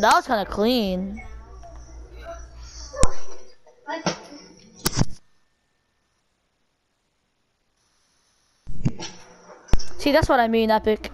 That was kind of clean. See, that's what I mean, Epic.